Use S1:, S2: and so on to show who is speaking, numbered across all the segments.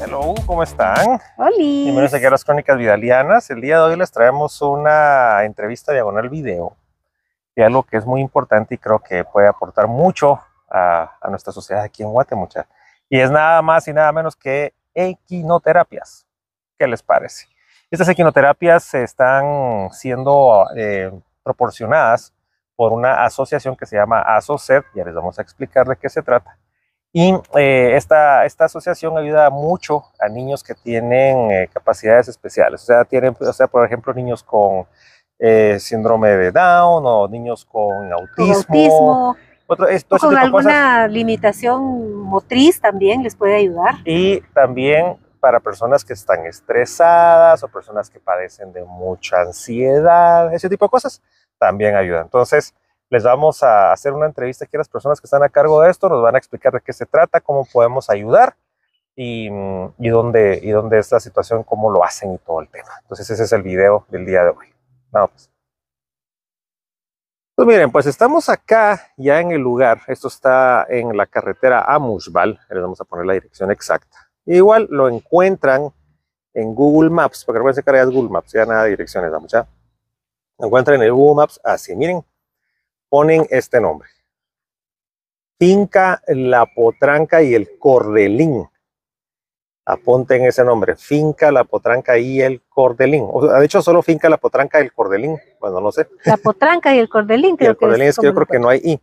S1: Hello, ¿cómo están?
S2: Hola.
S1: Bienvenidos aquí a las Crónicas Vidalianas. El día de hoy les traemos una entrevista diagonal video de algo que es muy importante y creo que puede aportar mucho a, a nuestra sociedad aquí en Guatemala. Y es nada más y nada menos que equinoterapias. ¿Qué les parece? Estas equinoterapias están siendo eh, proporcionadas por una asociación que se llama ASOCED, ya les vamos a explicar de qué se trata. Y eh, esta, esta asociación ayuda mucho a niños que tienen eh, capacidades especiales, o sea, tienen, o sea, por ejemplo, niños con eh, síndrome de Down o niños con autismo.
S2: Con autismo,
S1: otro, esto,
S2: o con
S1: cosas.
S2: alguna limitación motriz también les puede ayudar.
S1: Y también para personas que están estresadas o personas que padecen de mucha ansiedad, ese tipo de cosas, también ayuda. Entonces, les vamos a hacer una entrevista aquí a las personas que están a cargo de esto, nos van a explicar de qué se trata, cómo podemos ayudar y, mm, dónde, y dónde es la situación, cómo lo hacen y todo el tema. Entonces, ese es el video del día de hoy. Vamos. Pues miren, pues estamos acá ya en el lugar. Esto está en la carretera a Mushbal. Les vamos a poner la dirección exacta. Igual lo encuentran en Google Maps, porque recuerden que ahora es Google Maps, ya nada de direcciones, ya. Lo encuentran en el Google Maps así, miren, ponen este nombre. Finca La Potranca y el Cordelín. Apunten ese nombre, Finca La Potranca y el Cordelín. O sea, de hecho, solo Finca La Potranca y el Cordelín. Bueno, no sé.
S2: La potranca y el cordelín.
S1: Y
S2: Creo
S1: el Cordelín es que yo creo que no hay I.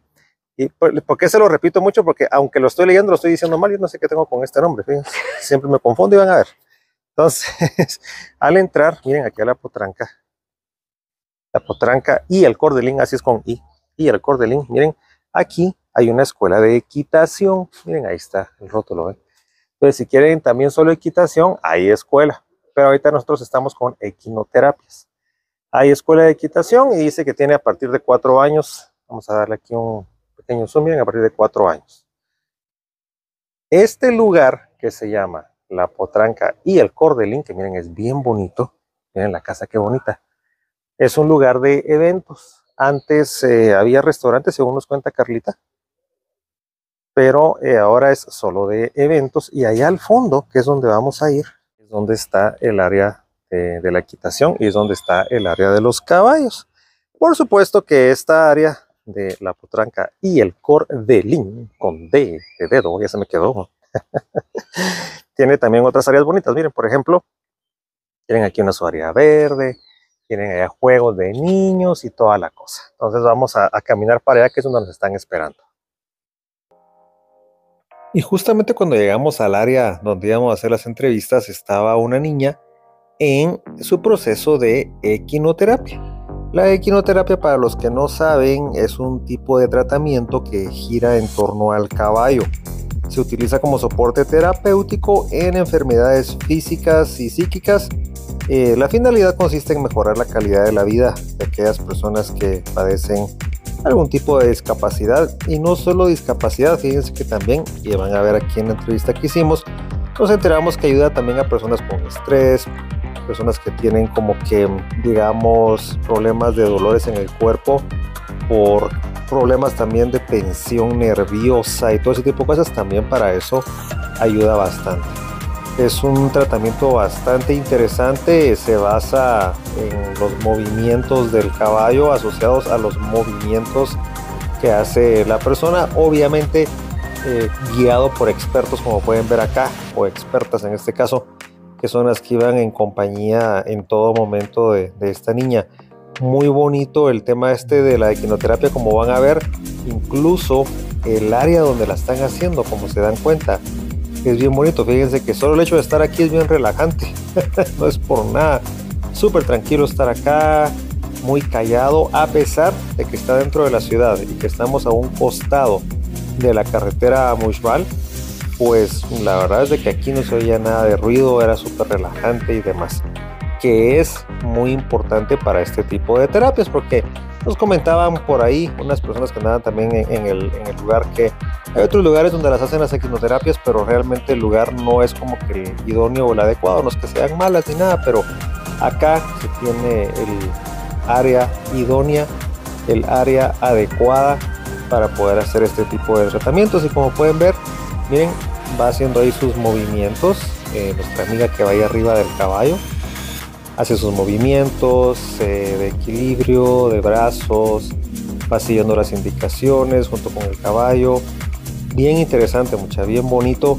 S1: ¿Y por, por qué se lo repito mucho? Porque aunque lo estoy leyendo, lo estoy diciendo mal, yo no sé qué tengo con este nombre. fíjense. Siempre me confundo y van a ver. Entonces, al entrar, miren aquí a la potranca. La potranca y el cordelín, así es con I. Y el cordelín, miren, aquí hay una escuela de equitación. Miren, ahí está el rótulo. ¿ven? Entonces, si quieren también solo equitación, hay escuela. Pero ahorita nosotros estamos con equinoterapias. Hay escuela de equitación y dice que tiene a partir de cuatro años. Vamos a darle aquí un pequeño zoom, miren, a partir de cuatro años. Este lugar que se llama La Potranca y el Cordelín, que miren, es bien bonito. Miren la casa, qué bonita. Es un lugar de eventos. Antes eh, había restaurantes, según nos cuenta Carlita, pero eh, ahora es solo de eventos. Y allá al fondo, que es donde vamos a ir, es donde está el área de, de la equitación y es donde está el área de los caballos. Por supuesto que esta área de la potranca y el cordelín, con D de dedo, ya se me quedó. Tiene también otras áreas bonitas. Miren, por ejemplo, tienen aquí una su área verde, tienen juegos de niños y toda la cosa. Entonces vamos a caminar para allá, que es donde nos están esperando. Y justamente cuando llegamos al área donde íbamos a hacer las entrevistas, estaba una niña en su proceso de equinoterapia. La equinoterapia, para los que no saben, es un tipo de tratamiento que gira en torno al caballo. Se utiliza como soporte terapéutico en enfermedades físicas y psíquicas. Eh, la finalidad consiste en mejorar la calidad de la vida de aquellas personas que padecen algún tipo de discapacidad y no solo discapacidad, fíjense que también, y van a ver aquí en la entrevista que hicimos, nos enteramos que ayuda también a personas con estrés, personas que tienen como que, digamos, problemas de dolores en el cuerpo por problemas también de tensión nerviosa y todo ese tipo de cosas, también para eso ayuda bastante. Es un tratamiento bastante interesante, se basa en los movimientos del caballo asociados a los movimientos que hace la persona, obviamente eh, guiado por expertos como pueden ver acá, o expertas en este caso, que son las que iban en compañía en todo momento de, de, esta niña. Muy bonito el tema este de la equinoterapia, como van a ver, incluso el área donde la están haciendo, como se dan cuenta, es bien bonito. Fíjense que solo el hecho de estar aquí es bien relajante, no es por nada. Súper tranquilo estar acá, muy callado, a pesar de que está dentro de la ciudad y que estamos a un costado de la carretera a Mushbal pues la verdad es de que aquí no se oía nada de ruido, era súper relajante y demás, que es muy importante para este tipo de terapias, porque nos comentaban por ahí unas personas que andaban también en, el, lugar que hay otros lugares donde las hacen las equinoterapias, pero realmente el lugar no es como que el idóneo o el adecuado, no es que sean malas ni nada, pero acá se tiene el área idónea, el área adecuada para poder hacer este tipo de tratamientos y como pueden ver, Miren, va haciendo ahí sus movimientos. Eh, nuestra amiga que va ahí arriba del caballo hace sus movimientos eh, de equilibrio, de brazos, va siguiendo las indicaciones junto con el caballo. Bien interesante, mucha, bien bonito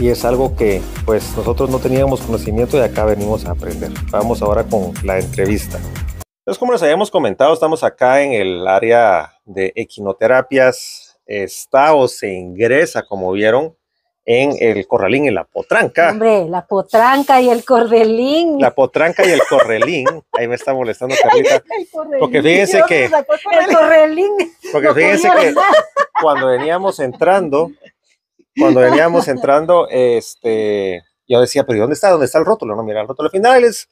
S1: y es algo que pues nosotros no teníamos conocimiento y acá venimos a aprender. Vamos ahora con la entrevista. Entonces, como les habíamos comentado, estamos acá en el área de equinoterapias. Está o se ingresa, como vieron, en el corralín, en la potranca.
S2: Hombre, la potranca y el correlín.
S1: La potranca y el correlín. Ahí me está molestando Carlita. Porque fíjense que.
S2: El correlín.
S1: Porque fíjense que cuando veníamos entrando, cuando veníamos entrando, este, yo decía, pero ¿dónde está? ¿Dónde está el rótulo? No, mira, el rótulo final ahí les,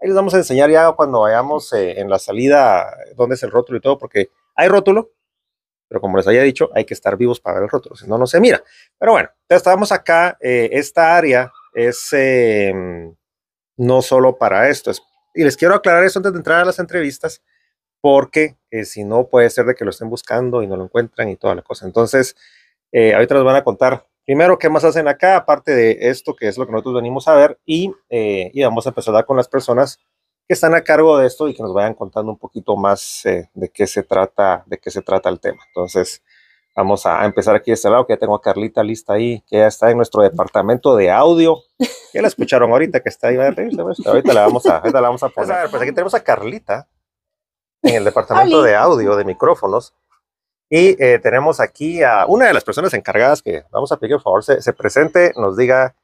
S1: ahí les vamos a enseñar ya cuando vayamos eh, en la salida dónde es el rótulo y todo, porque hay rótulo, pero como les había dicho, hay que estar vivos para ver el rótulo, si no, no se mira. Pero bueno, estábamos acá, eh, esta área es em, no solo para esto, y les quiero aclarar eso antes de entrar a las entrevistas, porque eh, si no puede ser de que lo estén buscando y no lo encuentran y toda la cosa. Entonces, eh, ahorita nos van a contar primero qué más hacen acá, aparte de esto, que es lo que nosotros venimos a ver, y, y vamos a empezar con las personas que están a cargo de esto y que nos vayan contando un poquito más eh, de qué se trata, de qué se trata el tema. Entonces, vamos a empezar aquí de este lado, que ya tengo a Carlita lista ahí, que ya está en nuestro departamento de audio. Ya la escucharon ahorita que está ahí, ahorita la vamos a, ahorita la vamos a poner. Pues aquí tenemos a Carlita en el departamento de audio, de micrófonos. Y eh, tenemos aquí a una de las personas encargadas que vamos a pedir, por favor, se, se presente, nos diga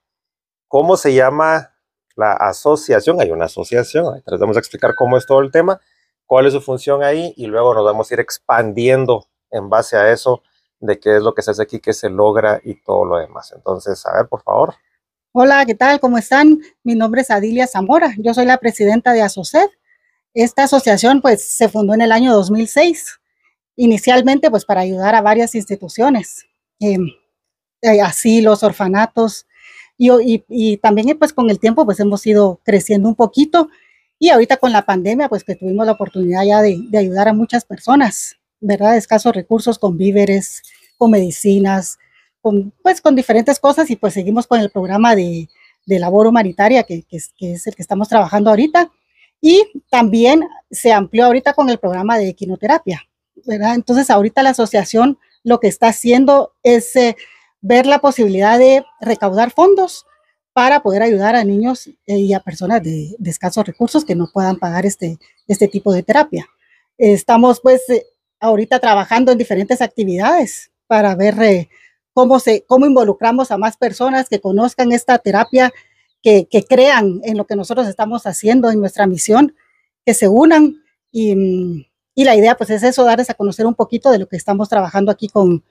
S1: cómo se llama la asociación, hay una asociación, les vamos a explicar cómo es todo el tema, cuál es su función ahí y luego nos vamos a ir expandiendo en base a eso de qué es lo que se hace aquí, qué se logra y todo lo demás. Entonces, a ver, por favor.
S3: Hola, ¿qué tal? ¿Cómo están? Mi nombre es Adilia Zamora, yo soy la presidenta de ASOCED. Esta asociación pues se fundó en el año 2006, inicialmente pues para ayudar a varias instituciones, em, eh, asilos, orfanatos, y, y, también pues con el tiempo pues hemos ido creciendo un poquito y ahorita con la pandemia pues que tuvimos la oportunidad ya de, ayudar a muchas personas, ¿verdad? Escasos recursos con víveres, con medicinas, con, pues con diferentes cosas y pues seguimos con el programa de, labor humanitaria que, que, es, que, es, el que estamos trabajando ahorita. Y también se amplió ahorita con el programa de equinoterapia, ¿verdad? Entonces ahorita la asociación lo que está haciendo es... Eh, ver la posibilidad de recaudar fondos para poder ayudar a niños y a personas de, escasos recursos que no puedan pagar este, este tipo de terapia. Estamos pues eh, ahorita trabajando en diferentes actividades para ver eh, cómo, se, cómo involucramos a más personas que conozcan esta terapia, que, que, crean en lo que nosotros estamos haciendo en nuestra misión, que se unan y, y la idea pues es eso, darles a conocer un poquito de lo que estamos trabajando aquí con,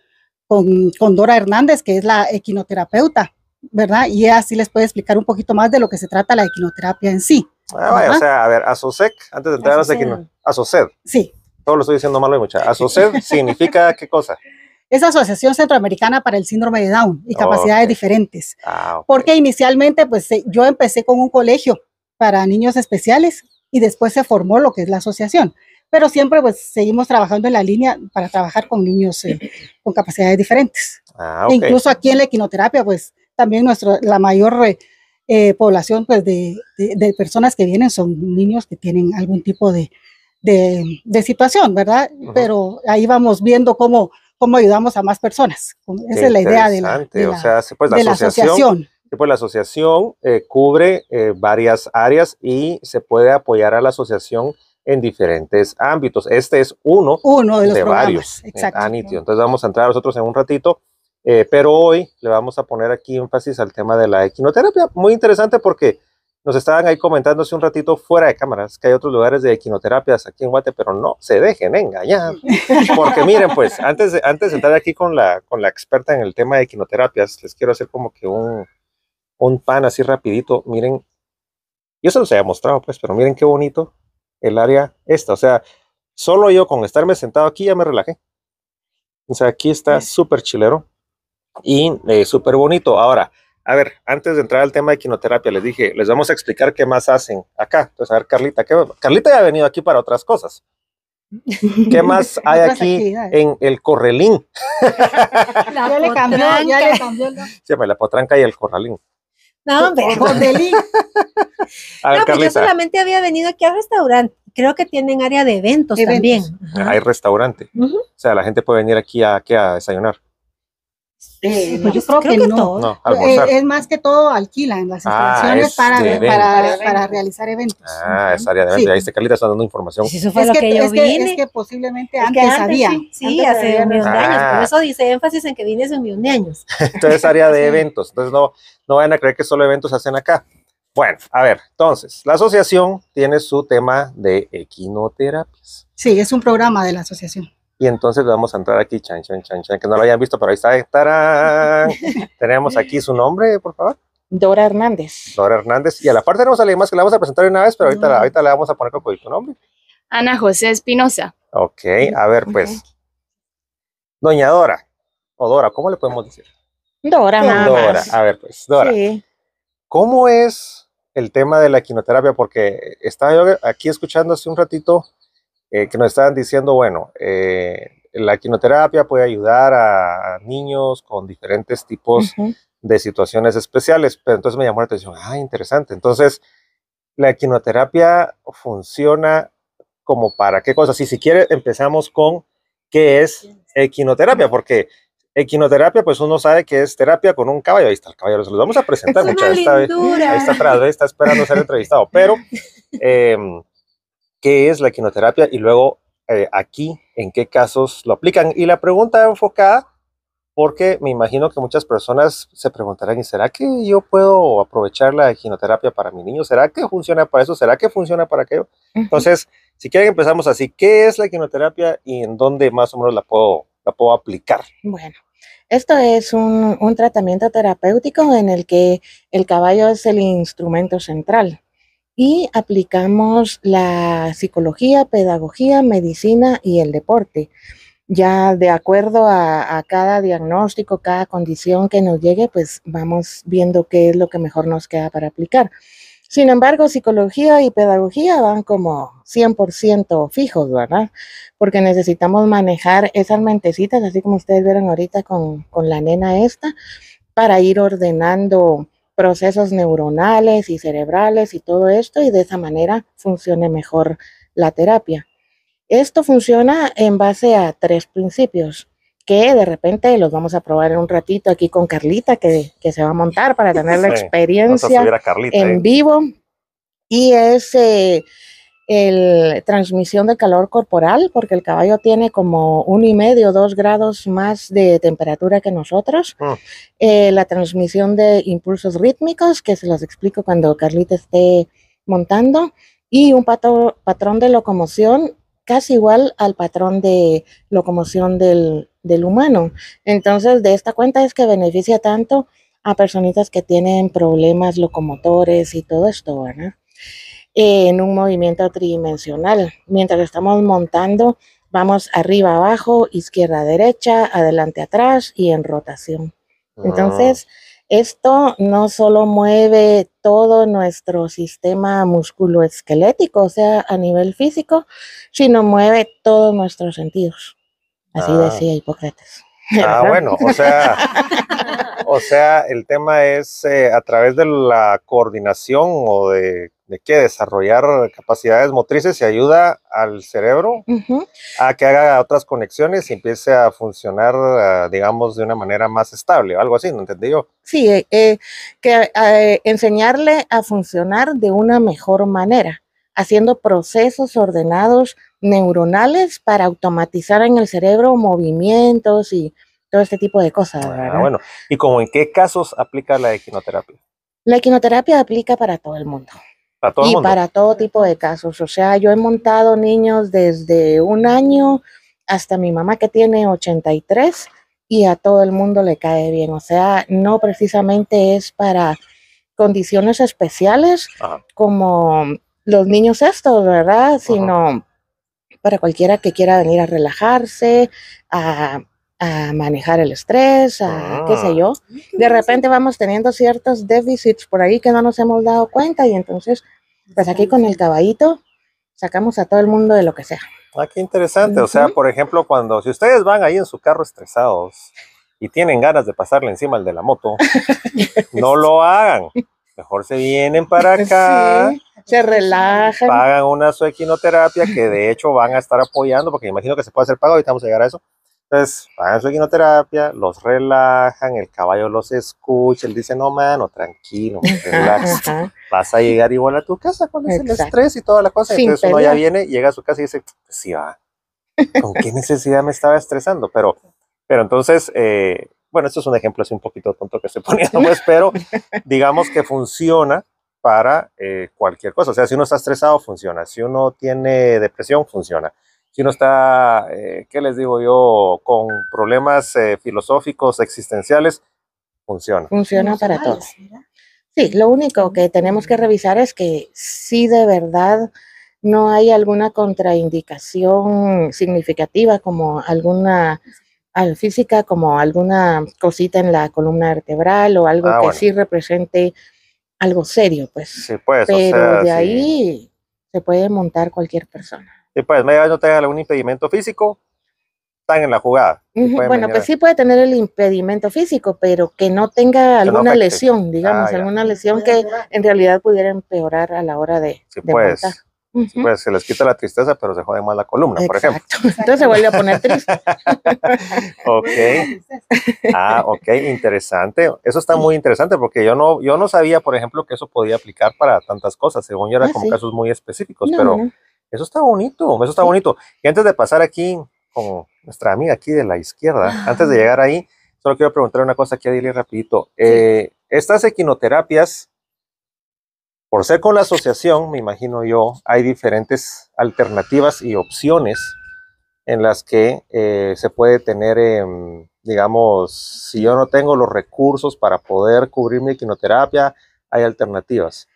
S3: con, Dora Hernández, que es la equinoterapeuta, ¿verdad? Y así les puede explicar un poquito más de lo que se trata la equinoterapia en sí.
S1: Ah, o sea, a ver, ASOSEC, antes de entrar a ASOCED.
S3: Sí.
S1: Todo lo estoy diciendo malo y mucha. ASOCED significa qué cosa?
S3: Es Asociación Centroamericana para el Síndrome de Down y capacidades diferentes. Ah, Porque inicialmente, pues yo empecé con un colegio para niños especiales y después se formó lo que es la asociación pero siempre pues seguimos trabajando en la línea para trabajar con niños eh, con capacidades diferentes. Ah, e incluso aquí en la equinoterapia, pues también nuestro, la mayor eh, eh, población pues, de, de, personas que vienen son niños que tienen algún tipo de, de situación, ¿verdad? Pero ahí vamos viendo cómo, cómo ayudamos a más personas. Esa es la idea de la, de
S1: o sea, pues, la, asociación. Pues la asociación cubre varias áreas y se puede apoyar a la asociación en diferentes ámbitos. Este es uno,
S3: uno de, los varios.
S1: Exacto. Entonces vamos a entrar nosotros en un ratito, eh, pero hoy le vamos a poner aquí énfasis al tema de la equinoterapia. Muy interesante porque nos estaban ahí comentando hace un ratito fuera de cámaras que hay otros lugares de equinoterapias aquí en Guate, pero no se dejen engañar. Porque miren, pues antes de, antes de entrar aquí con la, con la experta en el tema de equinoterapias, les quiero hacer como que un, un pan así rapidito. Miren, yo se los había mostrado, pues, pero miren qué bonito el área esta. O sea, solo yo con estarme sentado aquí ya me relajé. O sea, aquí está súper chilero y eh, súper bonito. Ahora, a ver, antes de entrar al tema de quinoterapia, les dije, les vamos a explicar qué más hacen acá. Entonces, a ver, Carlita, ¿qué? Carlita ya ha venido aquí para otras cosas. ¿Qué más hay aquí en el correlín?
S2: La
S3: Ya le cambió, ya
S2: potranca.
S3: le cambió el nombre.
S1: Se llama la potranca y el corralín.
S2: No, hombre.
S3: Jodelín.
S1: A ver,
S2: No, pues yo solamente había venido aquí al restaurante. Creo que tienen área de eventos,
S3: Eventos.
S2: también. Ajá.
S1: hay restaurante. O sea, la gente puede venir aquí a, ¿qué? a desayunar.
S3: Eh,
S2: Pues
S3: yo
S2: yo
S3: creo, que, no.
S2: todo.
S1: No,
S3: Eh, es más que todo alquilan las
S1: Ah,
S3: instalaciones
S1: es
S3: para, para, para realizar eventos.
S1: Ah, esa área de
S3: Sí.
S1: eventos. Ahí está Carlita está dando información.
S2: Pues eso fue
S3: Es
S2: lo
S3: que,
S2: que, yo
S3: es, que,
S2: vine.
S3: es que posiblemente
S2: Es que
S3: antes, había.
S2: Sí, sí,
S3: Antes
S2: hace
S3: había
S2: millón de años.
S1: Ah.
S2: Por eso dice énfasis en que vine hace un millón de años.
S1: Entonces, área de eventos. Entonces, no, no vayan a creer que solo eventos se hacen acá. Bueno, a ver, entonces, la asociación tiene su tema de equinoterapias.
S3: Sí, es un programa de la asociación.
S1: Y entonces vamos a entrar aquí, chan, chan, chan, chan, que no lo hayan visto, pero ahí está. ¡tarán! Tenemos aquí su nombre, por favor.
S4: Dora Hernández.
S1: Dora Hernández. Y a la parte tenemos a alguien más que la vamos a presentar una vez, pero ahorita, la- ahorita le vamos a poner con tu nombre.
S5: Ana José Espinosa.
S1: Ok, a ver, pues. Doña Dora, o Dora, ¿cómo le podemos decir?
S4: Dora, nada
S1: Dora,
S4: más.
S1: a ver, pues, Dora.
S4: Sí.
S1: ¿Cómo es el tema de la quinoterapia? Porque estaba yo aquí escuchando hace un ratito eh, que nos estaban diciendo, bueno, eh, la quinoterapia puede ayudar a niños con diferentes tipos
S4: Ujú.
S1: de situaciones especiales, pero entonces me llamó la atención, ah, interesante. Entonces, la quinoterapia funciona como para qué cosas. Y si quiere, empezamos con qué es equinoterapia, porque equinoterapia, pues uno sabe que es terapia con un caballo. Ahí está el caballo, se los vamos a presentar,
S2: Es
S1: muchachos. Ahí está atrás, ¿ve? está esperando ser entrevistado. Pero, em, ¿qué es la equinoterapia? Y luego, eh, aquí, ¿en qué casos lo aplican? Y la pregunta enfocada, porque me imagino que muchas personas se preguntarán, ¿y será que yo puedo aprovechar la equinoterapia para mi niño? ¿Será que funciona para eso? ¿Será que funciona para aquello? Entonces, si quieren empezamos así, ¿qué es la equinoterapia y en dónde más o menos la puedo, la puedo aplicar?
S4: Bueno, esto es un, un tratamiento terapéutico en el que el caballo es el instrumento central y aplicamos la psicología, pedagogía, medicina y el deporte. Ya de acuerdo a, cada diagnóstico, cada condición que nos llegue, pues vamos viendo qué es lo que mejor nos queda para aplicar. Sin embargo, psicología y pedagogía van como 100% fijos, ¿verdad? Porque necesitamos manejar esas mentecitas, así como ustedes vieron ahorita con, con la nena esta, para ir ordenando procesos neuronales y cerebrales y todo esto, y de esa manera funcione mejor la terapia. Esto funciona en base a tres principios que de repente los vamos a probar en un ratito aquí con Carlita, que, que se va a montar para tener la
S1: Sí,
S4: experiencia
S1: Carlita.
S4: en
S1: ¿eh?
S4: vivo y es eh, el transmisión de calor corporal porque el caballo tiene como uno y medio, dos grados más de temperatura que nosotros.
S1: Mm.
S4: Eh, la transmisión de impulsos rítmicos que se los explico cuando Carlita esté montando y un pato- patrón de locomoción casi igual al patrón de locomoción del, del humano. Entonces, de esta cuenta es que beneficia tanto a personitas que tienen problemas locomotores y todo esto, ¿verdad? En un movimiento tridimensional. Mientras estamos montando, vamos arriba, abajo, izquierda, derecha, adelante, atrás y en rotación. Entonces, esto no solo mueve todo nuestro sistema musculoesquelético, o sea, a nivel físico, sino mueve todos nuestros sentidos. Así
S1: Ah.
S4: decía Hipócrates.
S1: Ah,
S4: ¿verdad?
S1: bueno, o sea, o sea, el tema es eh, a través de la coordinación o de, de qué, desarrollar capacidades motrices y ayuda al cerebro a que haga otras conexiones y empiece a funcionar, ah, digamos, de una manera más estable o algo así, ¿no entendí yo?
S4: Sí, eh, eh, que eh, enseñarle a funcionar de una mejor manera, haciendo procesos ordenados neuronales para automatizar en el cerebro movimientos y todo este tipo de cosas.
S1: Ah, bueno, ¿y como en qué casos aplica la equinoterapia?
S4: La equinoterapia aplica para todo el mundo
S1: Para todo el
S4: y
S1: mundo.
S4: para todo tipo de casos. O sea, yo he montado niños desde un año hasta mi mamá que tiene 83 y a todo el mundo le cae bien. O sea, no precisamente es para condiciones especiales
S1: Ajá.
S4: como los niños estos, ¿verdad? Sino para cualquiera que quiera venir a relajarse, a, a manejar el estrés, a qué
S1: Ah.
S4: sé yo. De repente vamos teniendo ciertos déficits por ahí que no nos hemos dado cuenta y entonces, pues aquí con el caballito sacamos a todo el mundo de lo que sea.
S1: Ah, qué interesante. O sea, por ejemplo, cuando si ustedes van ahí en su carro estresados y tienen ganas de pasarle encima al de la moto, no lo hagan. Mejor se vienen para acá,
S4: Sí, se relajan.
S1: pagan una su equinoterapia que de hecho van a estar apoyando, porque me imagino que se puede hacer pago, ahorita vamos a llegar a eso. Entonces, pagan su equinoterapia, los relajan, el caballo los escucha, él dice, no, mano, tranquilo, relax.
S4: Ajá, ajá.
S1: vas a llegar igual a tu casa con ese el
S4: Exacto.
S1: estrés y toda la cosa.
S4: Sin
S1: Entonces uno ya viene, llega a su casa y dice, "Pues sí va, ¿con qué necesidad me estaba estresando? Pero, pero entonces, eh, bueno, esto es un ejemplo así un poquito tonto que estoy poniendo, pues, pero digamos que funciona para eh, cualquier cosa. O sea, si uno está estresado, funciona. Si uno tiene depresión, funciona. Si uno está, eh, ¿qué les digo yo?, con problemas eh, filosóficos, existenciales, funciona.
S4: Funciona para todo. Sí, lo único que tenemos que revisar es que si de verdad no hay alguna contraindicación significativa como alguna al- física, como alguna cosita en la columna vertebral o algo
S1: Ah,
S4: que
S1: bueno.
S4: sí represente algo serio, pues.
S1: Sí, pues, o
S4: Pero
S1: sea,
S4: de
S1: sí.
S4: ahí se puede montar cualquier persona.
S1: Y pues, media vez no tengan algún impedimento físico, están en la jugada.
S4: Bueno,
S1: venir
S4: pues
S1: a-
S4: sí puede tener el impedimento físico, pero que no tenga
S1: Que no
S4: alguna lesión, digamos,
S1: Ah,
S4: alguna lesión que en realidad pudiera empeorar a la hora de,
S1: Sí,
S4: de
S1: pues,
S4: montar.
S1: sí, pues, se les quita la tristeza, pero se jode más la columna, por ejemplo.
S4: Entonces se vuelve a poner triste.
S1: Ok. Ah, ok, interesante. Eso está muy interesante porque yo no, yo no sabía, por ejemplo, que eso podía aplicar para tantas cosas. Según yo era
S4: Ah,
S1: como
S4: sí.
S1: casos muy específicos,
S4: No,
S1: pero
S4: no.
S1: Eso está bonito, eso está bonito. Y antes de pasar aquí con nuestra amiga aquí de la izquierda, antes de llegar ahí, solo quiero preguntar una cosa aquí a Dili rapidito. Eh, estas equinoterapias, por ser con la asociación, me imagino yo, hay diferentes alternativas y opciones en las que eh, se puede tener, em, digamos, si yo no tengo los recursos para poder cubrir mi equinoterapia, hay alternativas.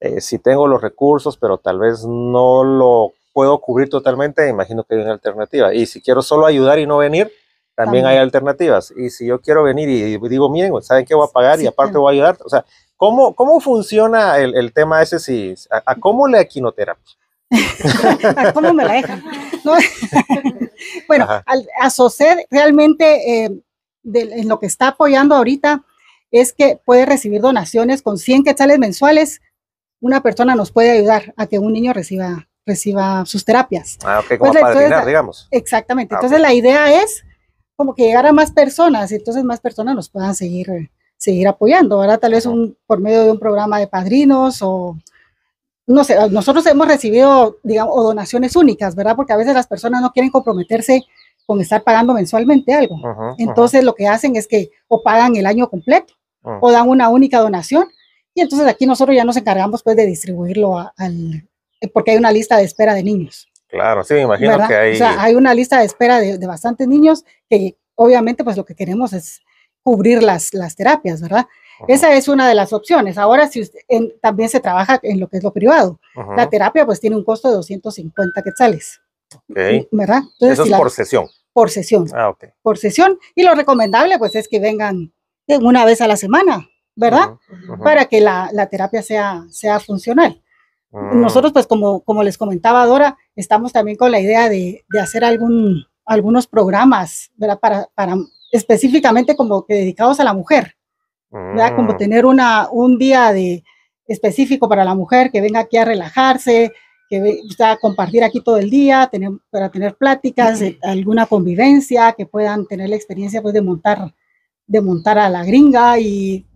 S1: Eh, si tengo los recursos, pero tal vez no lo puedo cubrir totalmente, imagino que hay una alternativa. Y si quiero solo ayudar y no venir, también, hay alternativas. Y si yo quiero venir y digo, miren, ¿saben qué voy a pagar? y aparte voy a ayudar. O sea, ¿cómo, cómo funciona el, el tema ese? Si, a, a cómo la equinoterapia?
S3: ¿Cómo me la dejan? ¿No? bueno, al, ASOCED realmente eh, de- en lo que está apoyando ahorita es que puede recibir donaciones con 100 quetzales mensuales. Una persona nos puede ayudar a que un niño reciba, reciba sus terapias.
S1: Ah, ok, como
S3: Pues,
S1: padrinar,
S3: entonces,
S1: digamos.
S3: Exactamente.
S1: Ah,
S3: Entonces la idea es como que llegar a más personas y entonces más personas nos puedan seguir, seguir apoyando, ¿verdad? Tal vez un, por medio de un programa de padrinos o no sé, nosotros hemos recibido, digamos, donaciones únicas, ¿verdad? Porque a veces las personas no quieren comprometerse con estar pagando mensualmente algo. Entonces lo que hacen es que o pagan el año completo
S1: Mm.
S3: o dan una única donación y entonces aquí nosotros ya nos encargamos pues de distribuirlo a- al, porque hay una lista de espera de niños.
S1: Claro, sí, me imagino
S3: ¿verdad?
S1: que hay.
S3: O sea, hay una lista de espera de, de bastantes niños que obviamente pues lo que queremos es cubrir las, las terapias, ¿verdad? Esa es una de las opciones. Ahora, si usted, en- también se trabaja en lo que es lo privado. La terapia pues tiene un costo de 250 quetzales. ¿verdad? Entonces,
S1: Eso
S3: si
S1: es
S3: la-
S1: por sesión.
S3: por sesión,
S1: Ah, ok.
S3: por sesión. Y lo recomendable pues es que vengan una vez a la semana, ¿verdad? Para que la, la terapia sea, sea funcional.
S1: Mm,
S3: Nosotros, pues como, como les comentaba Dora, estamos también con la idea de, de hacer algún, algunos programas, ¿verdad? Para, para específicamente como que dedicados a la mujer, ¿verdad? Como
S1: mm,
S3: tener una, un día de, específico para la mujer que venga aquí a relajarse, que o sea, compartir aquí todo el día, tener, para tener pláticas, de alguna convivencia, que puedan tener la experiencia pues, de, montar, de montar a la gringa y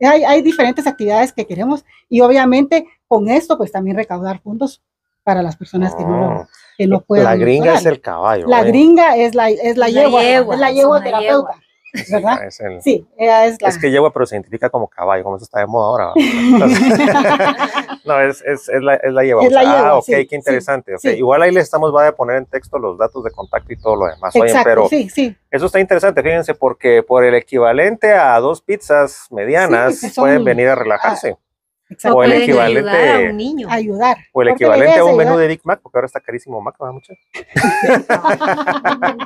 S3: hay, hay diferentes actividades que queremos y obviamente con esto pues también recaudar fondos para las personas que no,
S1: mm.
S3: que no puedan.
S1: La gringa es el caballo.
S3: La
S1: ¿eh?
S3: gringa es la, es la yegua,
S2: yegua,
S3: es la yegua terapeuta, ¿verdad?
S1: Ah, Es, el-
S3: Sí, ella es la...
S1: es que yegua, pero se identifica como caballo, como eso está de moda ahora. Entonces, no, es, es, es, la, es la yegua.
S3: Es la
S1: ah, ok,
S3: sí,
S1: qué
S3: sí,
S1: interesante. ok.
S3: sí.
S1: Igual ahí le estamos, va a poner en texto los datos de contacto y todo lo demás. Oye,
S3: Exacto,
S1: pero
S3: sí, sí.
S1: eso está interesante, fíjense, porque por el equivalente a dos pizzas medianas
S3: Sí, son-
S1: pueden venir a relajarse.
S3: Exacto.
S1: O el equivalente-
S2: ayudar a un niño.
S3: ayudar.
S1: O el equivalente a un menú de Big Mac, porque ahora está carísimo Mac, ¿verdad, muchachos?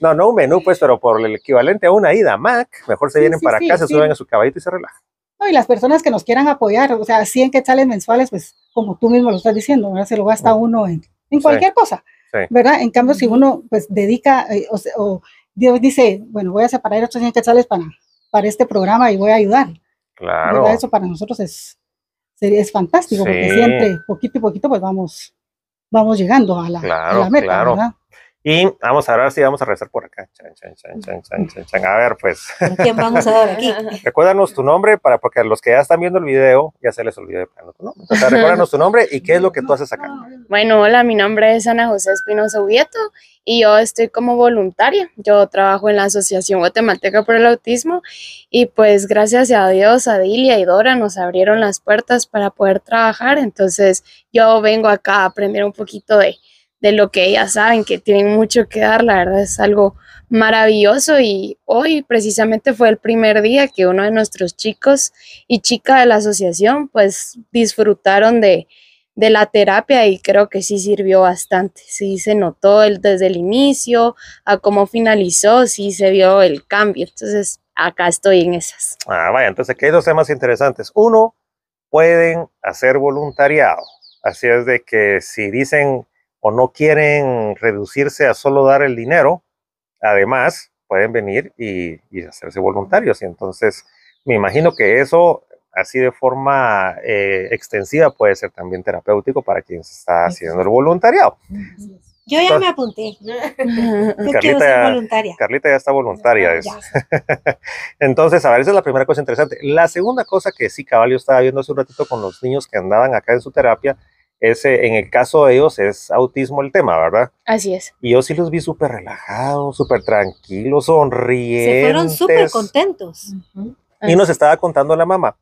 S1: No, no un menú, pues, pero por el equivalente a una ida a Mac, mejor se
S3: Sí,
S1: vienen
S3: sí,
S1: para
S3: sí,
S1: acá, se suben a su caballito y se relajan.
S3: No, y las personas que nos quieran apoyar, o sea, 100 quetzales mensuales, pues como tú mismo lo estás diciendo, ¿verdad? se lo gasta uno en, en
S1: Sí.
S3: cualquier cosa. ¿verdad? En cambio, si uno pues dedica, eh, o, Dios dice, bueno, voy a separar estos 100 quetzales para, para este programa y voy a ayudar.
S1: Claro.
S3: ¿verdad? Eso para nosotros es, sería, es fantástico, porque siempre, poquito y poquito, pues vamos, vamos llegando a la, a
S1: Claro,
S3: la meta,
S1: claro.
S3: ¿verdad?
S1: Y vamos a ver si vamos a rezar por acá. Chan, chan, chan, chan, chan, chan, chan. A ver, pues,
S2: ¿Con quién vamos a dar aquí?
S1: recuérdanos tu nombre para porque a los que ya están viendo el video ya se les olvidó de plano tu nombre. Entonces, recuérdanos tu nombre y qué es lo que tú haces acá.
S5: Bueno, hola, mi nombre es Ana José Espinosa Ubieto y yo estoy como voluntaria. Yo trabajo en la Asociación Guatemalteca por el Autismo y pues gracias a Dios, Adilia y Dora nos abrieron las puertas para poder trabajar. Entonces yo vengo acá a aprender un poquito de, de lo que ellas saben, que tienen mucho que dar. La verdad es algo maravilloso y hoy precisamente fue el primer día que uno de nuestros chicos y chica de la asociación pues disfrutaron de de la terapia y creo que sí sirvió bastante. Sí se notó el, desde el inicio a cómo finalizó, sí se vio el cambio. Entonces, acá estoy en esas.
S1: Ah, vaya, entonces aquí hay dos temas interesantes. Uno, pueden hacer voluntariado. Así es de que si dicen o no quieren reducirse a solo dar el dinero, además pueden venir y, y hacerse voluntarios. Y entonces me imagino que eso, así de forma eh, extensiva, puede ser también terapéutico para quien se está haciendo el voluntariado.
S2: Yo ya me apunté. Yo
S1: Carlita,
S2: ser voluntaria.
S1: Carlita ya está voluntaria.
S2: Ya.
S1: Entonces, a ver, esa es la primera cosa interesante. La segunda cosa que sí, cabal, yo estaba viendo hace un ratito con los niños que andaban acá en su terapia, es, eh, en el caso de ellos es autismo el tema, ¿verdad?
S5: Así es.
S1: Y yo sí los vi súper relajados, súper tranquilos, sonrientes.
S2: Se fueron súper contentos.
S1: Y nos estaba contando la mamá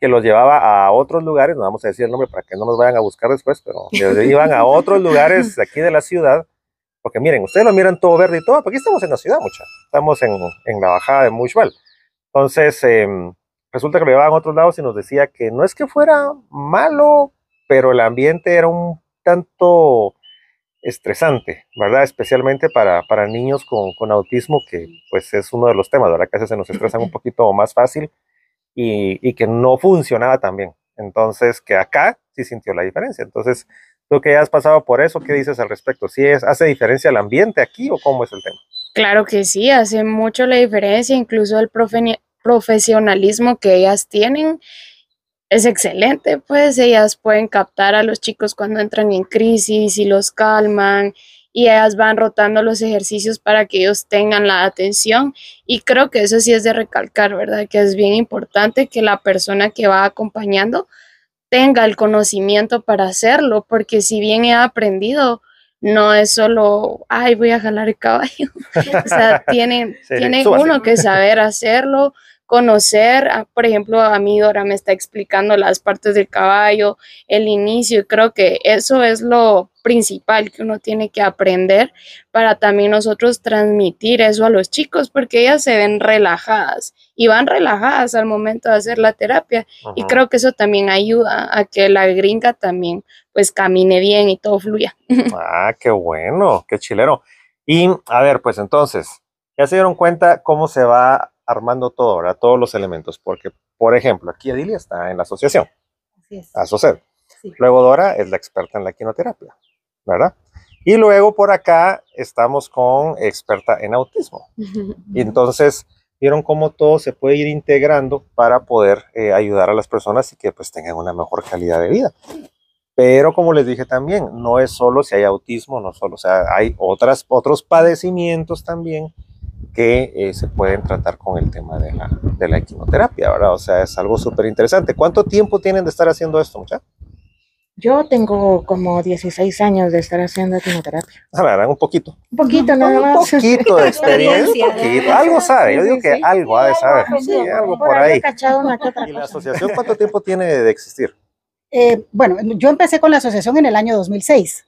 S1: que los llevaba a otros lugares, no vamos a decir el nombre para que no nos vayan a buscar después, pero los iban a otros lugares de aquí de la ciudad, porque miren, ustedes lo miran todo verde y todo, porque aquí estamos en la ciudad, mucha, estamos en, en la bajada de Mushval. Entonces, em, resulta que lo llevaban a otros lados y nos decía que no es que fuera malo, pero el ambiente era un tanto estresante, ¿verdad? Especialmente para, para niños con, con autismo, que pues es uno de los temas, ¿verdad? Que a veces se nos estresan un poquito más fácil y, y que no funcionaba tan bien. Entonces, que acá sí sintió la diferencia. Entonces, tú que has pasado por eso, ¿qué dices al respecto? ¿Sí es, hace diferencia el ambiente aquí o cómo es el tema?
S5: Claro que sí, hace mucho la diferencia, incluso el profe- profesionalismo que ellas tienen es excelente, pues ellas pueden captar a los chicos cuando entran en crisis y los calman y ellas van rotando los ejercicios para que ellos tengan la atención y creo que eso sí es de recalcar, ¿verdad? Que es bien importante que la persona que va acompañando tenga el conocimiento para hacerlo, porque si bien he aprendido, no es solo, ay, voy a jalar el caballo. o sea, tiene,
S1: Sí,
S5: tiene
S1: súbase.
S5: uno que saber hacerlo, conocer, ah, por ejemplo, a mí Dora me está explicando las partes del caballo, el inicio, y creo que eso es lo principal que uno tiene que aprender para también nosotros transmitir eso a los chicos, porque ellas se ven relajadas y van relajadas al momento de hacer la terapia. Y creo que eso también ayuda a que la gringa también pues camine bien y todo fluya.
S1: Ah, qué bueno, qué chilero. Y a ver, pues entonces, ya se dieron cuenta cómo se va armando todo, ¿verdad? Todos los elementos, porque, por ejemplo, aquí Adilia está en la asociación,
S3: Así es.
S1: ASOCED.
S3: Sí.
S1: Luego Dora es la experta en la quinoterapia, ¿verdad? Y luego por acá estamos con experta en autismo. Y entonces vieron cómo todo se puede ir integrando para poder eh, ayudar a las personas y que pues tengan una mejor calidad de vida. Pero como les dije también, no es solo si hay autismo, no solo, o sea, hay otras, otros padecimientos también que eh, se pueden tratar con el tema de la, de la equinoterapia, ¿verdad? O sea, es algo súper interesante. ¿Cuánto tiempo tienen de estar haciendo esto, muchachos?
S4: Yo tengo como 16 años de estar haciendo quimioterapia.
S1: A ver, un poquito.
S4: Un poquito nada
S1: Un
S4: más.
S1: poquito de experiencia, un poquito. Algo sabe, yo digo que
S4: sí.
S1: algo ha de saber. Sí, algo por ahí.
S4: una
S1: ¿Y la asociación cuánto tiempo tiene de existir?
S3: Eh, bueno, yo empecé con la asociación en el año 2006.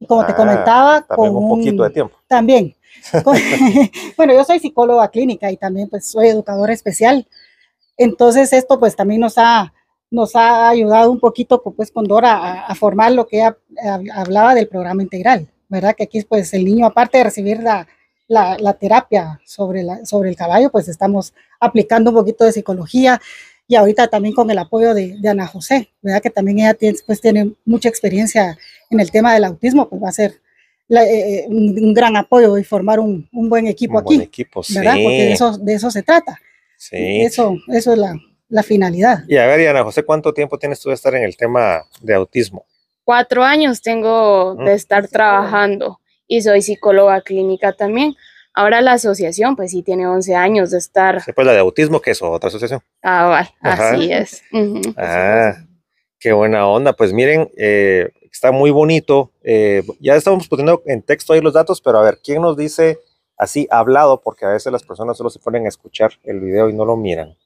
S3: Y como te
S1: Ah,
S3: comentaba, con
S1: un poquito de tiempo.
S3: También. Bueno, yo soy psicóloga clínica y también pues soy educadora especial. Entonces esto pues también nos ha, nos ha ayudado un poquito pues con Dora a, a formar lo que ella hab- hablaba del programa integral, ¿verdad? Que aquí pues el niño aparte de recibir la, la, la terapia sobre, la, sobre el caballo, pues estamos aplicando un poquito de psicología y ahorita también con el apoyo de, de Ana José, ¿verdad? Que también ella tiene, pues, tiene mucha experiencia en el tema del autismo, pues va a ser la- eh, un, un gran apoyo y formar un, un buen equipo
S1: Un buen
S3: aquí,
S1: equipo, sí.
S3: ¿verdad? Porque de eso, de eso se trata.
S1: sí.
S3: Eso, eso es la, la finalidad.
S1: Y a ver, Ana José, ¿cuánto tiempo tienes tú de estar en el tema de autismo?
S5: Cuatro años tengo
S1: Mm.
S5: de estar trabajando y soy psicóloga clínica también. Ahora la asociación, pues sí tiene 11 años de estar.
S1: Sí, pues la de autismo, que es otra asociación.
S5: Ah, vale,
S1: Ajá.
S5: así es.
S1: Ah, qué buena onda. Pues miren, eh, está muy bonito. eh, ya estamos poniendo en texto ahí los datos, pero a ver, ¿quién nos dice así hablado? Porque a veces las personas solo se ponen a escuchar el video y no lo miran.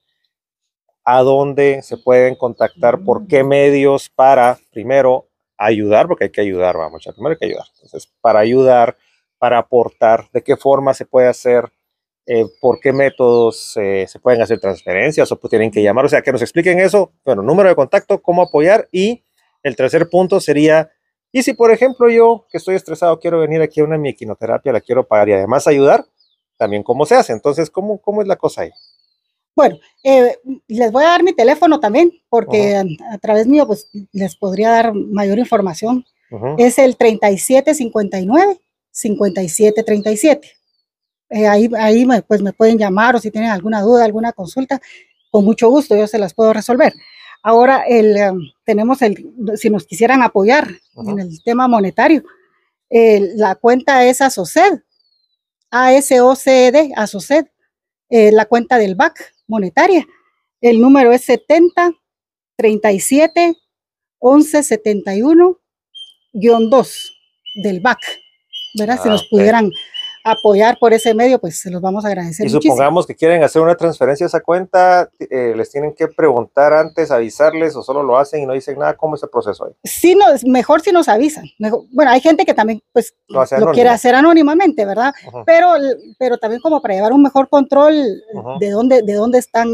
S1: ¿A dónde se pueden contactar? ¿Por qué medios para, primero, ayudar? Porque hay que ayudar, vamos, ya primero hay que ayudar. Entonces, para ayudar, para aportar, ¿de qué forma se puede hacer? eh, por qué métodos eh, se pueden hacer transferencias o pues tienen que llamar, o sea, que nos expliquen eso, bueno, número de contacto, cómo apoyar y el tercer punto sería, y si por ejemplo yo que estoy estresado quiero venir aquí a una mi equinoterapia, la quiero pagar y además ayudar, también cómo se hace, entonces, ¿cómo, cómo es la cosa ahí?
S3: Bueno, eh, les voy a dar mi teléfono también, porque a, a través mío pues, les podría dar mayor información.
S1: Ujú,
S3: Es el 3759 5737. Eh, ahí ahí me, pues, me pueden llamar o si tienen alguna duda, alguna consulta, con mucho gusto yo se las puedo resolver. Ahora el, em, tenemos el, si nos quisieran apoyar en el tema monetario, eh, la cuenta es ASOCED, A-S-O-C-E-D, ASOCED, eh, la cuenta del BAC monetaria. El número es 70 37 11 71 2 del BAC. ¿Verdad? si
S1: Ah,
S3: nos
S1: ok.
S3: pudieran apoyar por ese medio, pues se los vamos a agradecer
S1: Y
S3: muchísimo.
S1: supongamos que quieren hacer una transferencia a esa cuenta, eh, les tienen que preguntar antes, avisarles o solo lo hacen y no dicen nada, ¿cómo es el proceso ahí?
S3: Sí, no, mejor si nos avisan. Mejor- bueno, hay gente que también pues
S1: Lo hace
S3: lo quiere hacer anónimamente, ¿verdad? Pero, pero también como para llevar un mejor control de dónde, de dónde están,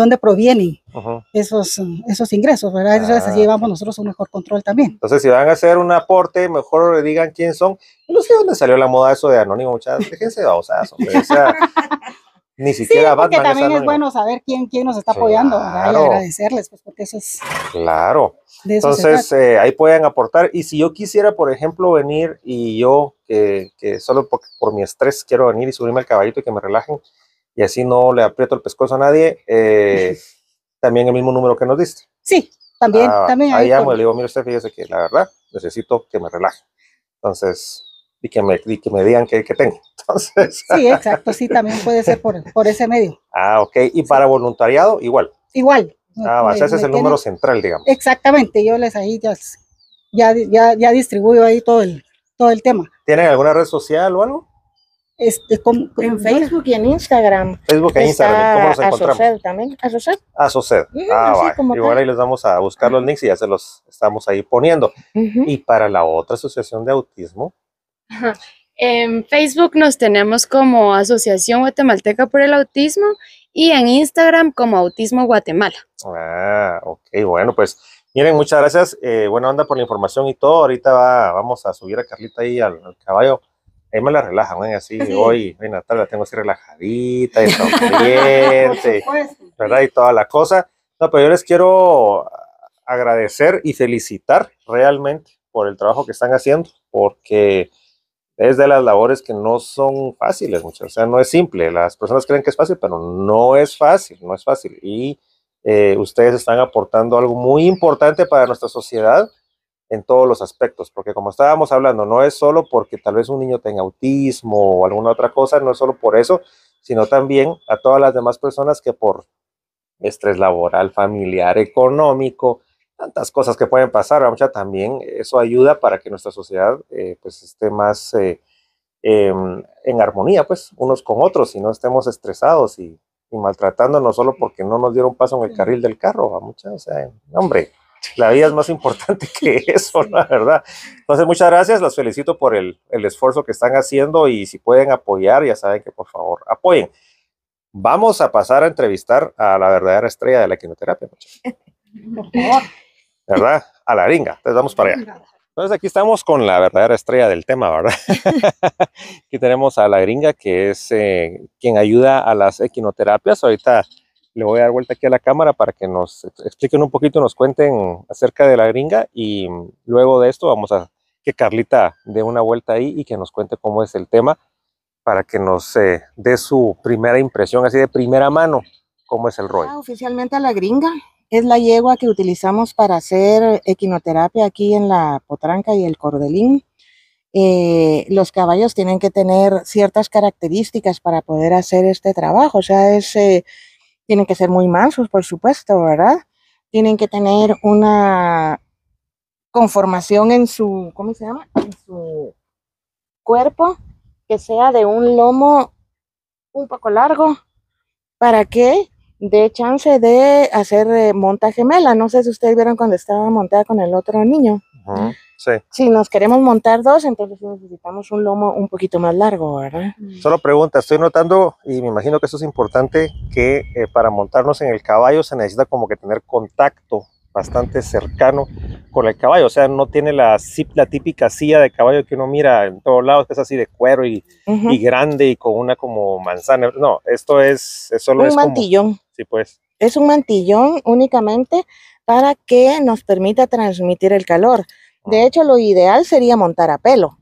S3: dónde provienen
S1: ujú.
S3: esos, mm, esos ingresos, ¿verdad? Entonces
S1: Ah,
S3: así llevamos nosotros un mejor control también.
S1: Entonces, si van a hacer un aporte, mejor le digan quién son. No sé dónde salió la moda eso de anónimo, muchachos. Déjense de babosadas. O sea, ni
S3: Sí,
S1: siquiera
S3: porque
S1: Batman
S3: también es
S1: anónimo.
S3: bueno saber quién, quién nos está apoyando, ¿verdad? Y
S1: Claro.
S3: agradecerles, pues porque eso es,
S1: Claro.
S3: eso
S1: Entonces, eh, ahí pueden aportar. Y si yo quisiera, por ejemplo, venir y yo, que, que solo por, por mi estrés quiero venir y subirme al caballito y que me relajen, y así no le aprieto el pescozo a nadie, eh, también el mismo número que nos diste.
S3: Sí, también,
S1: Ah,
S3: también
S1: ahí llamo y le digo, mire usted, fíjese que la verdad necesito que me relaje. Entonces, y que me, y que me digan qué qué tengo. Entonces,
S3: Sí, exacto, sí, también puede ser por, por ese medio.
S1: ah, ok. Y para voluntariado, igual.
S3: Igual.
S1: Ah,
S3: me-
S1: ese es el número central, digamos.
S3: Exactamente, yo les ahí ya, ya, ya, ya distribuyo ahí todo el, todo el tema.
S1: ¿Tienen alguna red social o algo?
S3: Este, ¿cómo-
S4: En Facebook y en Instagram.
S1: Facebook e Instagram. ¿Cómo nos encontramos?
S4: Asoced también. Asoced.
S1: Asoced.
S4: Mm,
S1: Ah,
S4: así
S1: vaya.
S4: como
S1: Igual
S4: tal.
S1: ahí les vamos a buscar los links y ya se los estamos ahí poniendo. Y para la otra asociación de autismo,
S5: En Facebook nos tenemos como Asociación Guatemalteca por el Autismo y en Instagram como Autismo Guatemala.
S1: Ah, ok, bueno, pues miren, muchas gracias. Eh, buena onda por la información y todo. Ahorita va, vamos a subir a Carlita ahí al, al caballo. Ahí me la relajan, ¿eh? así
S3: Sí.
S1: hoy, hoy Natalia la tengo así relajadita y sonriente. ¿verdad? Y toda la cosa. No, pero yo les quiero agradecer y felicitar realmente por el trabajo que están haciendo, porque es de las labores que no son fáciles, muchas, o sea, no es simple. Las personas creen que es fácil, pero no es fácil, no es fácil. Y eh, ustedes están aportando algo muy importante para nuestra sociedad en todos los aspectos, porque como estábamos hablando, no es solo porque tal vez un niño tenga autismo o alguna otra cosa, no es solo por eso, sino también a todas las demás personas que por estrés laboral, familiar, económico, tantas cosas que pueden pasar, mucha también eso ayuda para que nuestra sociedad eh, pues esté más eh, em, en armonía, pues, unos con otros, y no estemos estresados y, y maltratándonos solo porque no nos dieron paso en el carril del carro, a mucha, o sea, hombre, la vida es más importante que eso, la verdad. Entonces, muchas gracias, los felicito por el, el esfuerzo que están haciendo y si pueden apoyar, ya saben que por favor apoyen. Vamos a pasar a entrevistar a la verdadera estrella de la quimioterapia, muchachos.
S3: Por favor.
S1: ¿verdad? A la gringa. Entonces vamos para allá. Entonces aquí estamos con la verdadera estrella del tema, ¿verdad? aquí tenemos a la gringa que es eh, quien ayuda a las equinoterapias. Ahorita le voy a dar vuelta aquí a la cámara para que nos ex- expliquen un poquito, nos cuenten acerca de la gringa y mm, luego de esto vamos a que Carlita dé una vuelta ahí y que nos cuente cómo es el tema para que nos eh, dé su primera impresión, así de primera mano, cómo es el rollo.
S4: Ah, oficialmente la gringa es la yegua que utilizamos para hacer equinoterapia aquí en la Potranca y el Cordelín. Eh, los caballos tienen que tener ciertas características para poder hacer este trabajo, o sea, es, eh, tienen que ser muy mansos, por supuesto, ¿verdad? Tienen que tener una conformación en su, ¿cómo se llama? En su cuerpo, que sea de un lomo un poco largo, para que dé chance de hacer eh, monta gemela. No sé si ustedes vieron cuando estaba montada con el otro niño.
S1: Ujú, Sí.
S4: Si nos queremos montar dos, entonces necesitamos un lomo un poquito más largo, ¿verdad?
S1: Solo pregunta, estoy notando, y me imagino que eso es importante, que eh, para montarnos en el caballo se necesita como que tener contacto bastante cercano con el caballo. O sea, no tiene la, la típica silla de caballo que uno mira en todos lados, que es así de cuero y,
S4: Ujú.
S1: y grande y con una como manzana. No, esto es, es solo
S4: Un
S1: es como...
S4: mantillón.
S1: Sí, pues.
S4: Es un mantillón únicamente para que nos permita transmitir el calor. De hecho, lo ideal sería montar a pelo,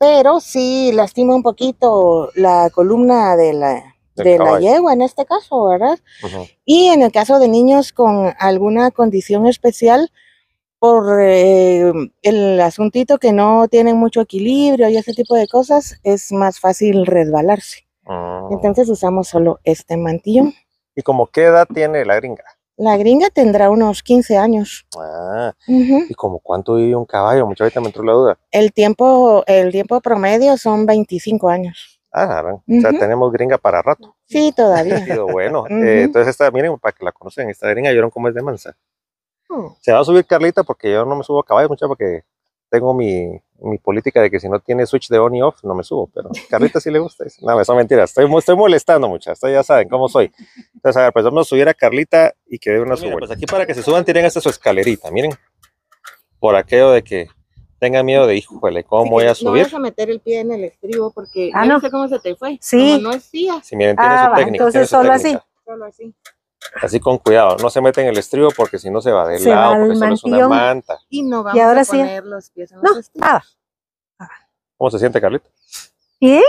S4: pero sí lastima un poquito la columna de la, de la yegua en este caso, ¿verdad? Y en el caso de niños con alguna condición especial, por eh, el asuntito que no tienen mucho equilibrio y ese tipo de cosas, es más fácil resbalarse.
S1: Mm.
S4: Entonces usamos solo este mantillón.
S1: ¿Y como qué edad tiene la gringa?
S4: La gringa tendrá unos 15 años.
S1: Ah. ¿y como cuánto vive un caballo? Mucha ahorita me entró la duda.
S4: El tiempo, el tiempo promedio son 25 años.
S1: Ah, naran. o sea, tenemos gringa para rato.
S4: Sí, todavía.
S1: bueno.
S4: Ujú.
S1: Eh, entonces, esta, miren, para que la conocen, esta gringa, ¿vieron cómo es de mansa?
S4: Mm.
S1: Se va a subir Carlita porque yo no me subo a caballo mucho porque tengo mi, mi política de que si no tiene switch de on y off, no me subo. Pero Carlita sí le gusta. Dice, No, son mentiras. Estoy, estoy molestando muchas. Ya saben cómo soy. Entonces, a ver, pues vamos a subir a Carlita y que dé una subida. Pues aquí para que se suban tienen hasta su escalerita, miren. Por aquello de que tengan miedo de, híjole, ¿cómo voy a
S4: No
S1: subir?
S4: vas a meter el pie en el estribo porque
S2: Ah,
S4: no
S2: no.
S4: sé cómo se te fue.
S2: Sí.
S4: Como no es
S1: Si miren, tiene
S2: Ah,
S1: su
S2: va,
S1: técnica.
S2: entonces
S1: su
S2: solo así.
S4: solo así.
S1: Así con cuidado, no se meten en el estribo porque si no se va de
S2: Se
S1: lado,
S2: va
S1: porque solo es una manta.
S4: Y no vamos
S2: ahora
S4: a
S2: sí.
S4: poner los pies en
S2: No,
S4: los estribos.
S2: ah,
S1: ¿Cómo se siente, Carlita?
S2: bien,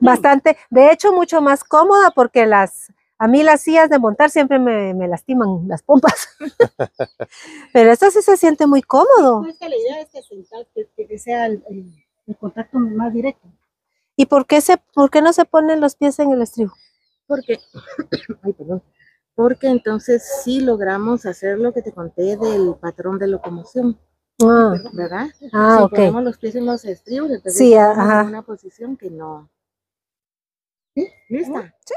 S2: bastante. De hecho, mucho más cómoda porque las, a mí las sillas de montar siempre me, me lastiman las pompas. Pero esta sí se siente muy cómodo.
S3: Pues que la idea es que, sentar- que- que sea el, el- el contacto más directo.
S2: ¿Y por qué, se, por qué no se ponen los pies en el estribo?
S4: Porque, ay, perdón. Porque entonces sí logramos hacer lo que te conté del patrón de locomoción,
S2: Ah,
S4: ¿verdad?
S2: ah
S4: si
S2: ok.
S4: ponemos los pies en los estribos, entonces
S2: Sí, ajá.
S4: en una posición que no. ¿Sí? ¿Lista?
S2: Sí.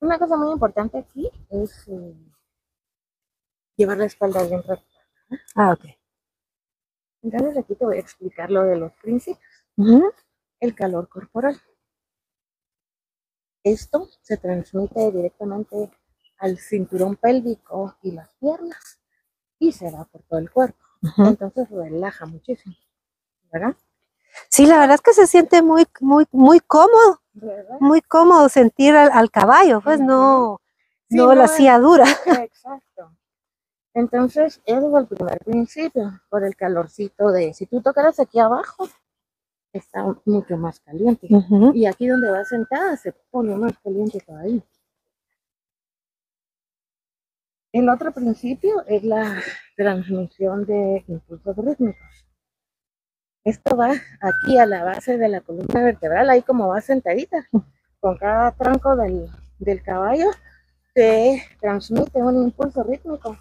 S4: Una cosa muy importante aquí es eh, llevar la espalda bien recta.
S2: Ah, ok.
S4: Entonces aquí te voy a explicar lo de los principios. El calor corporal. Esto se transmite directamente al cinturón pélvico y las piernas y se va por todo el cuerpo.
S2: Ujú.
S4: Entonces relaja muchísimo. ¿Verdad?
S2: Sí, la verdad es que se siente muy, muy, muy cómodo,
S4: ¿Verdad?
S2: muy cómodo sentir al, al caballo, pues no,
S4: Sí,
S2: no la silla dura.
S4: Exacto. Entonces, ese es el primer principio, por el calorcito de, si tú tocaras aquí abajo, está mucho más caliente. Y aquí donde va sentada se pone más caliente todavía. El otro principio es la transmisión de impulsos rítmicos. Esto va aquí a la base de la columna vertebral, ahí como va sentadita. Con cada tronco del, del caballo se transmite un impulso rítmico.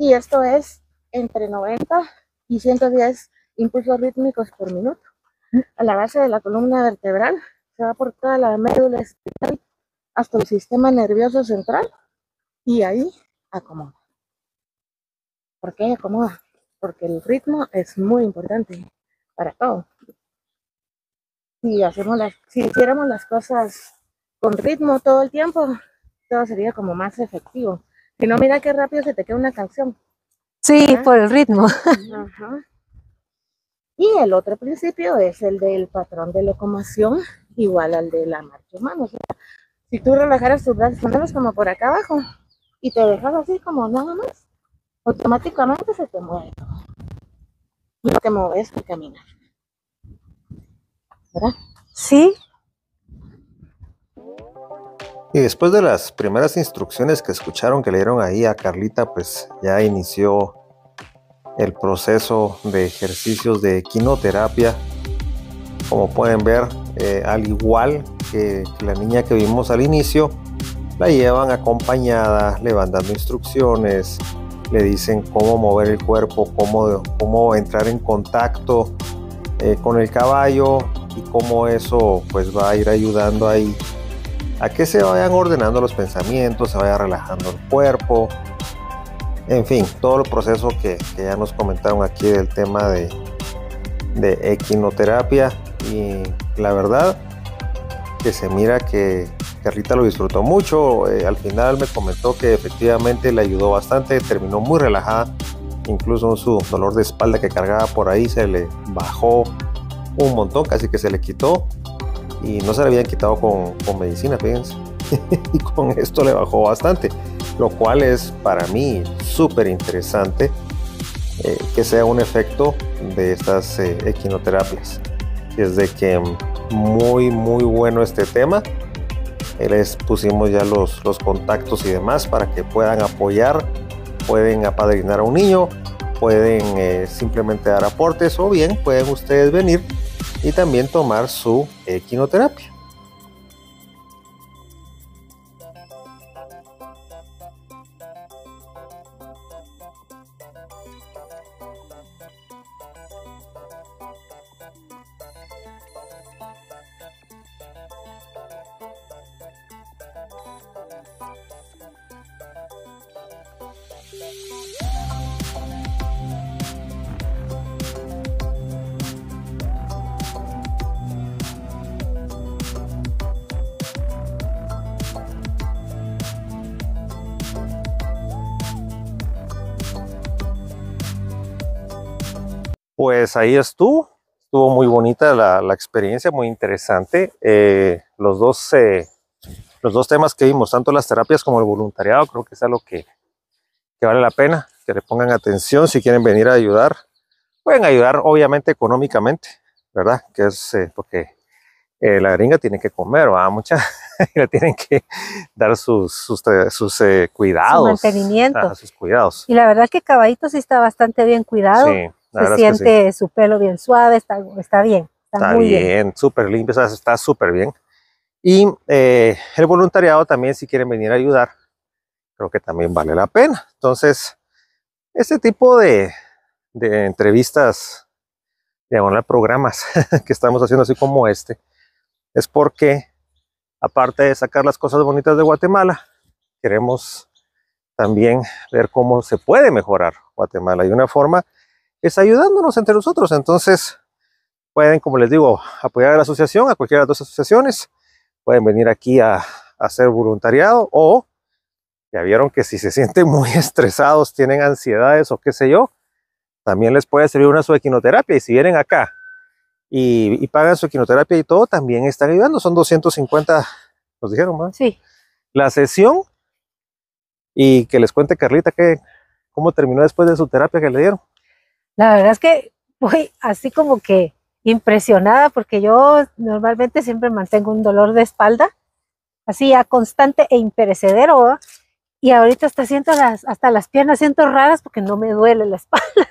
S4: Y esto es entre 90 y 110 impulsos rítmicos por minuto. A la base de la columna vertebral se va por toda la médula espinal hasta el sistema nervioso central y ahí acomoda. ¿Por qué acomoda? Porque el ritmo es muy importante para todo. Si hacemos las, si hiciéramos las cosas con ritmo todo el tiempo, todo sería como más efectivo. Si no, mira qué rápido se te queda una canción.
S2: Sí,
S4: Ajá.
S2: por el ritmo.
S4: Ajá. Y el otro principio es el del patrón de locomoción, igual al de la marcha humana. O sea, Si tú relajaras tus brazos, como por acá abajo y te dejas así como nada más, automáticamente se te mueve todo. No te mueves ni caminar. ¿Verdad?
S2: Sí,
S1: Y después de las primeras instrucciones que escucharon que le dieron ahí a Carlita, pues ya inició el proceso de ejercicios de quinoterapia. Como pueden ver, eh, al igual que, la niña que vimos al inicio, la llevan acompañada, le van dando instrucciones, le dicen cómo mover el cuerpo, cómo, cómo entrar en contacto eh, con el caballo y cómo eso pues va a ir ayudando ahí a que se vayan ordenando los pensamientos, se vaya relajando el cuerpo, en fin, todo el proceso que, que ya nos comentaron aquí del tema de, de equinoterapia. Y la verdad que se mira que Carlita lo disfrutó mucho, eh, al final me comentó que efectivamente le ayudó bastante, terminó muy relajada, incluso su dolor de espalda que cargaba por ahí se le bajó un montón, casi que se le quitó y no se le habían quitado con, con medicina, fíjense. y con esto le bajó bastante, lo cual es para mí súper interesante eh, que sea un efecto de estas eh, equinoterapias. Desde que muy, muy bueno este tema. Les pusimos ya los, los contactos y demás para que puedan apoyar, pueden apadrinar a un niño, pueden eh, simplemente dar aportes o bien pueden ustedes venir y también tomar su equinoterapia. Pues ahí estuvo, estuvo muy bonita la, la experiencia, muy interesante. Eh, los, dos, eh, los dos temas que vimos, tanto las terapias como el voluntariado, creo que es algo que, que vale la pena, que le pongan atención si quieren venir a ayudar. Pueden ayudar obviamente económicamente, ¿verdad? Que es eh, porque eh, la gringa tiene que comer, ¿va? Mucha, le tienen que dar sus, sus, sus eh, cuidados.
S2: su mantenimiento.
S1: Ajá, sus cuidados.
S2: Y la verdad que Caballito sí está bastante bien cuidado.
S1: Sí,
S2: Se
S1: que sí.
S2: siente su pelo bien suave, está, está bien. Está,
S1: Está
S2: muy bien.
S1: súper limpio, o sea, está súper bien. Y eh, el voluntariado también, si quieren venir a ayudar, creo que también vale la pena. Entonces, este tipo de, de entrevistas, diagonal programas que estamos haciendo así como este, es porque, aparte de sacar las cosas bonitas de Guatemala, queremos también ver cómo se puede mejorar Guatemala. Y una forma es ayudándonos entre nosotros. Entonces, pueden, como les digo, apoyar a la asociación, a cualquiera de las dos asociaciones. Pueden venir aquí a, a hacer voluntariado o ya vieron que si se sienten muy estresados, tienen ansiedades o qué sé yo, también les puede servir una su equinoterapia. Y si vienen acá y, y pagan su equinoterapia y todo, también están ayudando. Son 250, nos dijeron más.
S2: Sí.
S1: La sesión y que les cuente Carlita que, cómo terminó después de su terapia que le dieron.
S2: La verdad es que voy así como que impresionada porque yo normalmente siempre mantengo un dolor de espalda, así ya constante e imperecedero, y ahorita hasta siento las, hasta las piernas siento raras porque no me duele la espalda.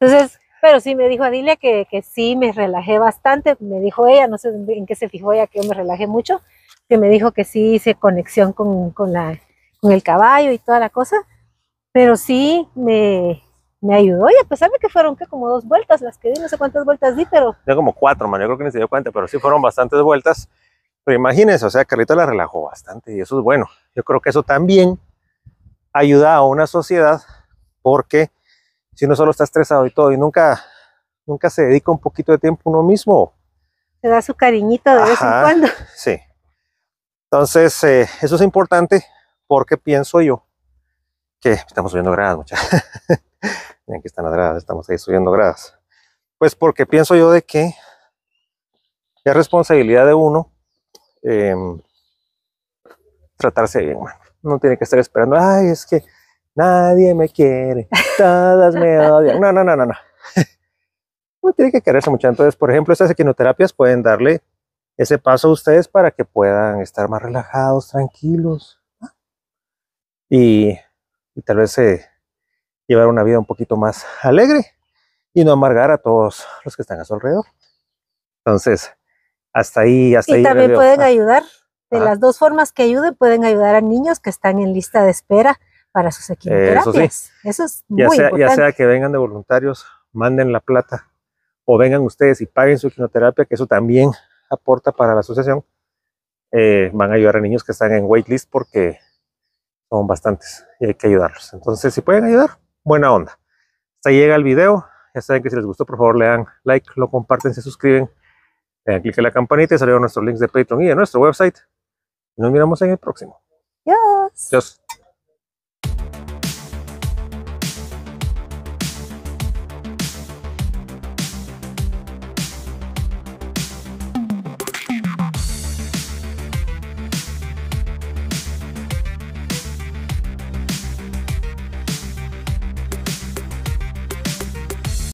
S2: Entonces, pero sí me dijo Adilia que, que sí me relajé bastante, me dijo ella, no sé en qué se fijó ella que yo me relajé mucho, que me dijo que sí hice conexión con, con, la, con el caballo y toda la cosa, pero sí me, me ayudó y a pesar de que fueron que como dos vueltas las que di, no sé cuántas vueltas di, pero
S1: Dio como cuatro, man, yo creo que ni se dio cuenta, pero sí fueron bastantes vueltas. Pero imagínense, o sea, Carlita la relajó bastante y eso es bueno. Yo creo que eso también ayuda a una sociedad porque si uno solo está estresado y todo y nunca, nunca se dedica un poquito de tiempo a uno mismo,
S2: se da su cariñito de vez en
S1: Ajá.
S2: cuando.
S1: Sí. Entonces, eh, eso es importante porque pienso yo que estamos subiendo gradas, muchachos. Miren que están las gradas, estamos ahí subiendo gradas. Pues porque pienso yo de que es responsabilidad de uno em, tratarse bien, man. No tiene que estar esperando, ay, es que nadie me quiere, todas me odian. No, no, no, no, no. Uno tiene que quererse mucho. Entonces, por ejemplo, estas equinoterapias pueden darle ese paso a ustedes para que puedan estar más relajados, tranquilos. Y, y tal vez eh, llevar una vida un poquito más alegre y no amargar a todos los que están a su alrededor. Entonces, hasta ahí, hasta
S2: Y
S1: ahí.
S2: también
S1: veo.
S2: pueden
S1: Ah,
S2: ayudar, de las dos formas que ayuden, pueden ayudar a niños que están en lista de espera para sus equinoterapias. Eso, es muy
S1: ya sea, ya
S2: importante.
S1: sea que vengan de voluntarios, manden la plata o vengan ustedes y paguen su quimioterapia, que eso también aporta para la asociación. eh, van a ayudar a niños que están en waitlist porque son bastantes y hay que ayudarlos. Entonces, si pueden ayudar, buena onda. Hasta ahí llega el video. Ya saben que si les gustó, por favor, le dan like, lo comparten, se suscriben, le dan clic en la campanita y salieron nuestros links de Patreon y de nuestro website. Nos miramos en el próximo.
S2: Yes.
S1: Adiós.